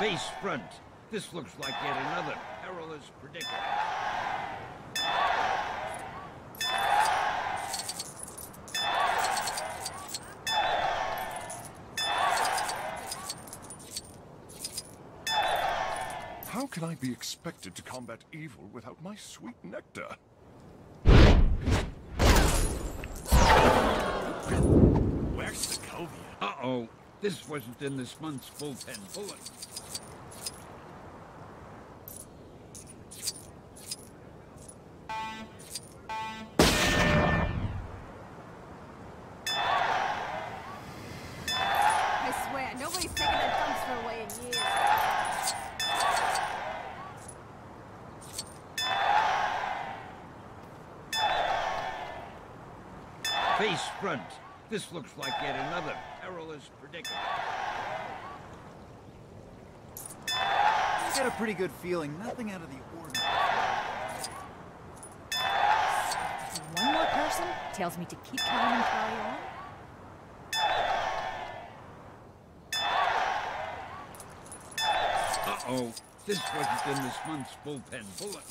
Face front. This looks like yet another perilous predicament. How can I be expected to combat evil without my sweet nectar? Where's Sokovia? Uh-oh. This wasn't in this month's bullpen bulletin. I swear, nobody's taken that dumpster away in years. Face front. This looks like yet another perilous predicament. I got a pretty good feeling. Nothing out of the ordinary. One more person tells me to keep calm and carry on. Uh-oh. This wasn't in this month's bullpen bulletin.